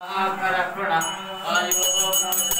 啊，开了，开了。哎呦。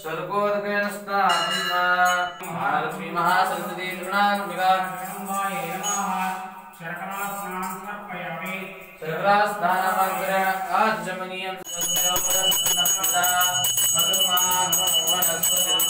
स्वर्गोदकेन स्नानं महालक्ष्मी महासरस्वती तृणात्मिका अथ स्वर्गोदकेन स्नानं महालक्ष्मी महासरस्वती तृणात्मिका आजमनीयं अथ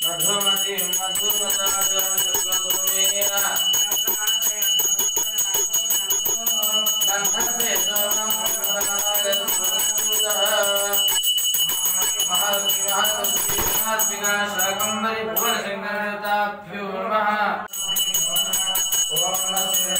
मधुमतिं मधुमताचर्गुरुमेन गन्धस्ते सोमं महालक्ष्मी महासरस्वती भुवनशङ्करताभ्यो नमः ॐ नमस्ते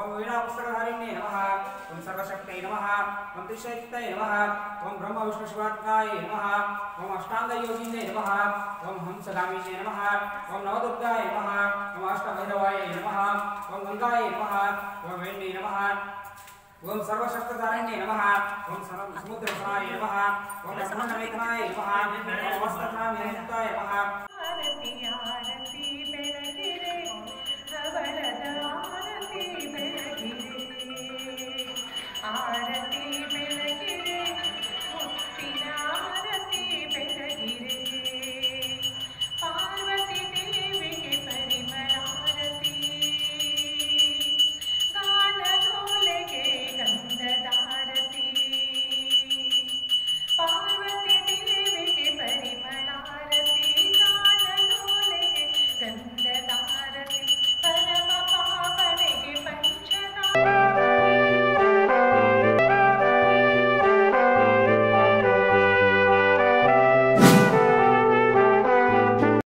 Om Vira Upsara Harine Namaha ओम सर्वशक्तये नमः ओम त्रिशक्तये नमः ओम ब्रह्म विष्णु शिवात्माये नमः ओम अष्टांग योगिने नमः ओम हम नमः ओम नवदुर्गाय नमः ओम अष्टभैरवाय नमः ओम गंगाय नमः ओम वेण्णे नमः ओम सर्वशस्त्रधारण्ये नमः ओम समुद्रसनाय नमः ओम ब्रह्माण्डवेतनाय नमः ओम वस्त्रधाम नमः